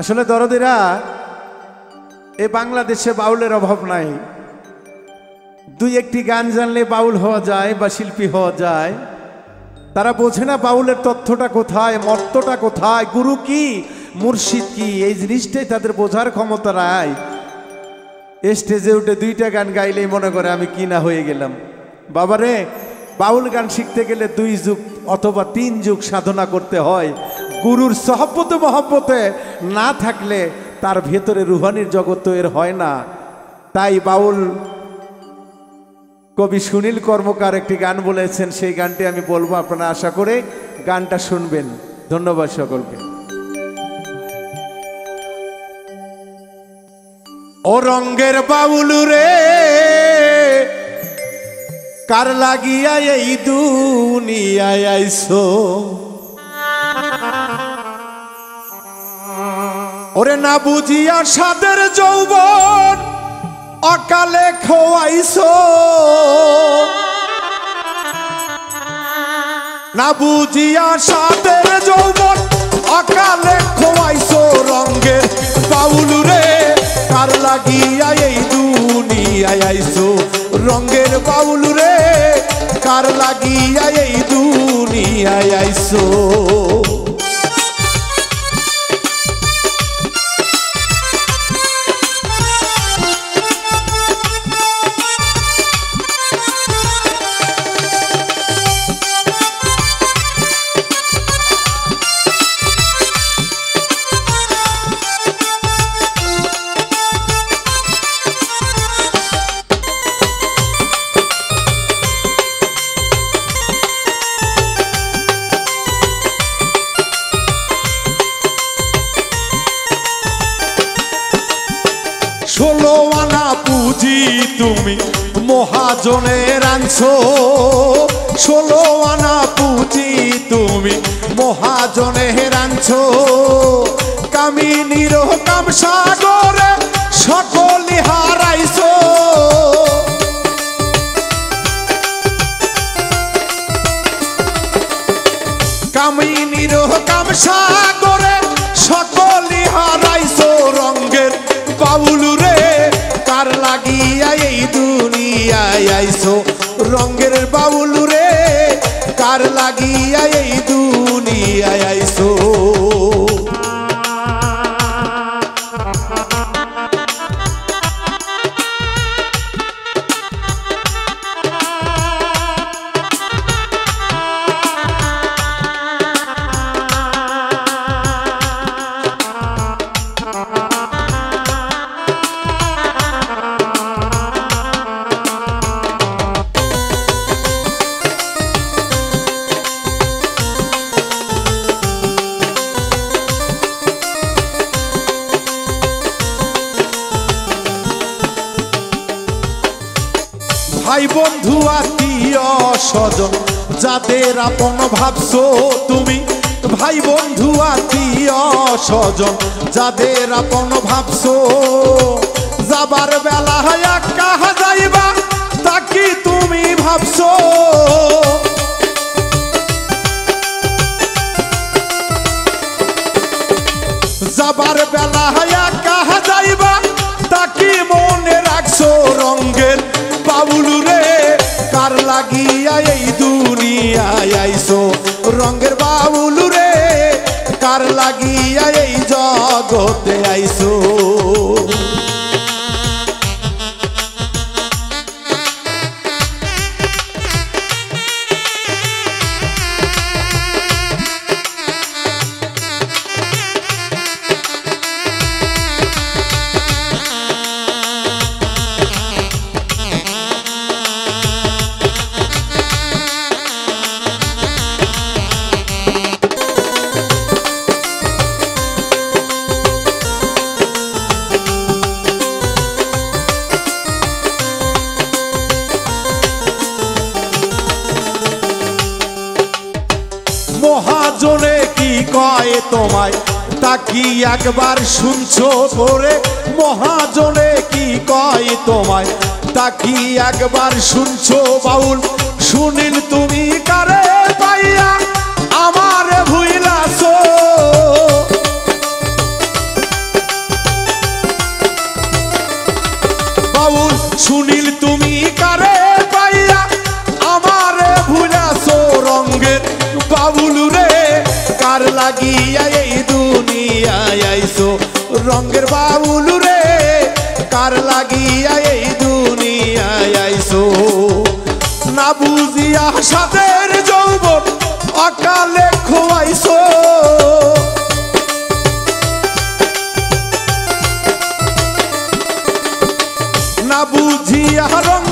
আসলে দরদিরা, এ বাংলাদেশে বাউলের অভাব নাই। দুই একটি গান জানলে বাউল হওয়া যায় বা শিল্পী হওয়া যায়। তারা বোঝে না বাউলের তথ্যটা কোথায়, মর্তটা কোথায়, গুরু কি, মুর্শিদ কি, এই জিনিসটাই তাদের বোঝার ক্ষমতা নাই। স্টেজে উঠে দুইটা গান গাইলেই মনে করে আমি কি না হয়ে গেলাম। বাবারে, বাউল গান শিখতে গেলে দুই যুগ অথবা তিন যুগ সাধনা করতে হয়। গুরুর সহব্বতে মহব্বতে না থাকলে তার ভেতরে রুহানির জগৎ তো এর হয় না। তাই বাউল কবি সুনীল কর্মকার একটি গান বলেছেন, সেই গানটি আমি বলব আপনারা আশা করে গানটা শুনবেন। ধন্যবাদ সকলকে। ও রঙ্গের বাউলু রে, কার লাগিয়া এই দুনিয়ায় আইসো? ওরে না বুঝিয়া সাদের যৌবন, অকালে খোয়াইছ। না বুঝিয়া সাদের যৌবন, অকালে খোয়াইছো রঙ্গের বাউলু রে। কার লাগিয়া এই দুনিয়ায় আইছো রঙ্গের বাউলু রে? কার লাগিয়া এই দুনিয়ায় আইছো? ষোলো আনা পুঁজি তুমি মহাজনের আনছো ষোলো আনা পুঁজি তুমি মহাজনের আনছো কামিনীর কাম সাগরে সকলি হারাইছো। কামিনীর কাম সাগরে লাগিয়া এই দুনিয়ায় আইসো। রঙ্গের বাউলু রে কার লাগিয়া এই দুনিয়ায় আইছো ভাই বন্ধু, আত্মীয় স্বজন, যাদের আপন ভাবছ তুমি, ভাই বন্ধু, আত্মীয় স্বজন, যাদের আপন ভাবছ, যাবার বেলা হায়া কাহা যাইবা তাকি তুমি ভাবছ? লাগিয়া এই জগতে আইছো কয়ে তোমায়? তা কি একবার শুনছো করে মহাজনে কি কয়ে তোমায়? তা কি একবার শুনছো বাউল? শুনিল তুমি কারে পাইয়া? আমার ভুইলাছো। বাউল, শুনিল তুমি কারে পাইয়া? আমার ভুলাছো রঙ্গের বাবুলুরে এই দুনিয়ায় আইসো। রঙের বাউল রে, কার লাগিয়া এই দুনিয়ায় না বুঝিয়া সাদের যৌবন অকালে খোয়াইছো না বুঝিয়া রঙ্গের